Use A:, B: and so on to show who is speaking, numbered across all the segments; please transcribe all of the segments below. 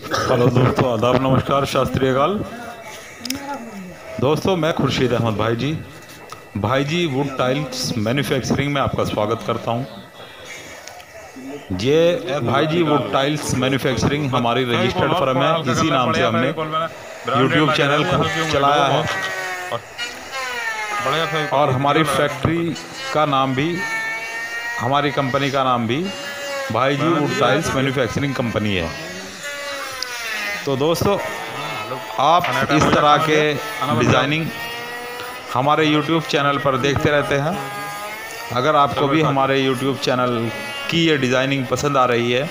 A: Hello दोस्तों, आदाब, नमस्कार शास्त्रीय काल दोस्तों, मैं खुर्शीद अहमद भाई जी। भाई जी वुड टाइल्स मैन्युफैक्चरिंग में आपका स्वागत करता हूँ। ये Bhai Ji wood tiles manufacturing हमारी रजिस्टर्ड फर्म है, इसी नाम से हमने यूट्यूब चैनल चलाया है। और हमारी फैक्ट्री का नाम भी, हमारी कंपनी का नाम भी Bhai Ji wood tiles manufacturing company है। तो दोस्तों, आप इस तरह के डिज़ाइनिंग हमारे YouTube चैनल पर देखते रहते हैं। अगर आपको भी हमारे YouTube चैनल की ये डिज़ाइनिंग पसंद आ रही है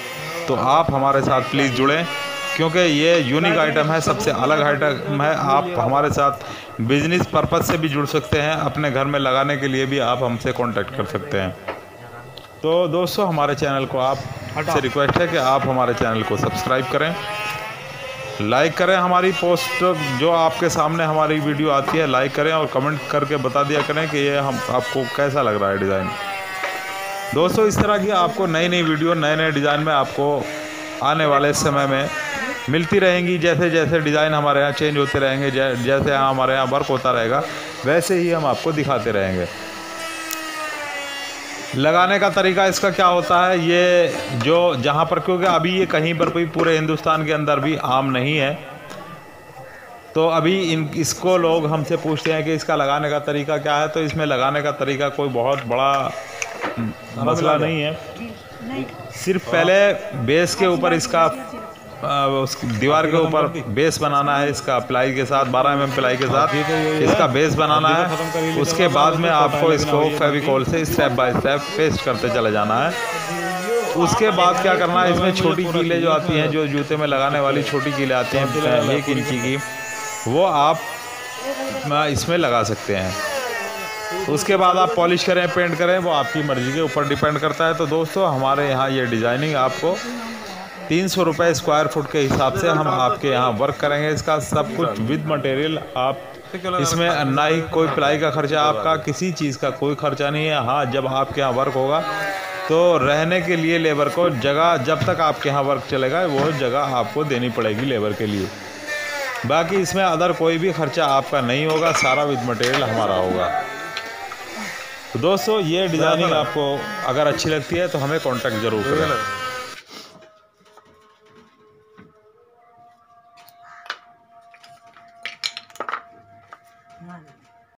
A: तो आप हमारे साथ प्लीज़ जुड़ें, क्योंकि ये यूनिक आइटम है, सबसे अलग आइटम है। आप हमारे साथ बिज़नेस पर्पज़ से भी जुड़ सकते हैं, अपने घर में लगाने के लिए भी आप हमसे कांटेक्ट कर सकते हैं। तो दोस्तों, हमारे चैनल को आप से रिक्वेस्ट है कि आप हमारे चैनल को सब्सक्राइब करें। लाइक करें हमारी पोस्ट जो आपके सामने हमारी वीडियो आती है लाइक करें और कमेंट करके बता दिया करें कि ये हम, आपको कैसा लग रहा है डिज़ाइन दोस्तों, इस तरह की आपको नई नई वीडियो नए नए डिज़ाइन में आपको आने वाले समय में मिलती रहेंगी। जैसे जैसे डिज़ाइन हमारे यहाँ चेंज होते रहेंगे जैसे यहाँ हमारे यहाँ वर्क होता रहेगा, वैसे ही हम आपको दिखाते रहेंगे। लगाने का तरीका इसका क्या होता है? ये जो जहाँ पर क्योंकि अभी ये कहीं पर कोई पूरे हिंदुस्तान के अंदर भी आम नहीं है तो अभी इन इसको लोग हमसे पूछते हैं कि इसका लगाने का तरीका क्या है तो इसमें लगाने का तरीका कोई बहुत बड़ा मसला नहीं है। सिर्फ़ पहले बेस के ऊपर इसका उस दीवार के ऊपर बेस बनाना है, इसका प्लाई के साथ 12 एम एम प्लाई के साथ, इसका बेस बनाना है। उसके बाद में आपको इसको फेविकॉल से स्टेप बाय स्टेप पेस्ट करते चले जाना है। उसके बाद क्या करना है, इसमें छोटी कीले जो आती हैं, जो जूते में लगाने वाली छोटी कीले आती हैं एक इंची की, वो आप इसमें लगा सकते हैं। उसके बाद आप पॉलिश करें, पेंट करें, वो आपकी मर्ज़ी के ऊपर डिपेंड करता है। तो दोस्तों, हमारे यहाँ ये डिज़ाइनिंग आपको तीन सौ रुपये स्क्वायर फुट के हिसाब से हम आपके यहाँ वर्क करेंगे। इसका सब कुछ विद मटेरियल आप इसमें ना ही कोई प्लाई का खर्चा, आपका किसी चीज़ का कोई खर्चा नहीं है। हाँ जब आपके यहाँ वर्क होगा तो रहने के लिए लेबर को जगह, जब तक आपके यहाँ वर्क चलेगा, वो जगह आपको देनी पड़ेगी लेबर के लिए। बाकी इसमें अदर कोई भी खर्चा आपका नहीं होगा, सारा विद मटेरियल हमारा होगा। तो दोस्तों, ये डिज़ाइनिंग आपको अगर अच्छी लगती है तो हमें कॉन्टेक्ट ज़रूर करें। 那里